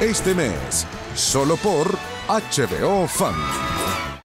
este mes, solo por HBO Fan.